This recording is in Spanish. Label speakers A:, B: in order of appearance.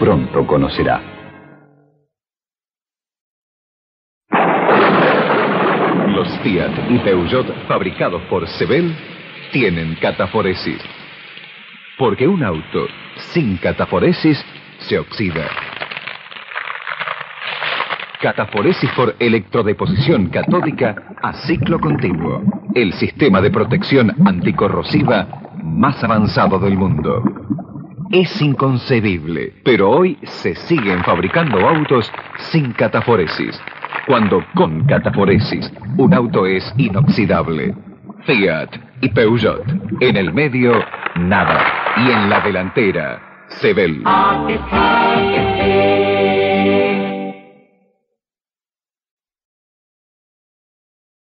A: pronto conocerá. Los Fiat y Peugeot fabricados por Sebel tienen cataforesis. Porque un auto sin cataforesis se oxida. Cataforesis por electrodeposición catódica a ciclo continuo. El sistema de protección anticorrosiva más avanzado del mundo. Es inconcebible, pero hoy se siguen fabricando autos sin cataforesis. Cuando con cataforesis un auto es inoxidable. Fiat y Peugeot. En el medio, nada. Y en la delantera, Sebel.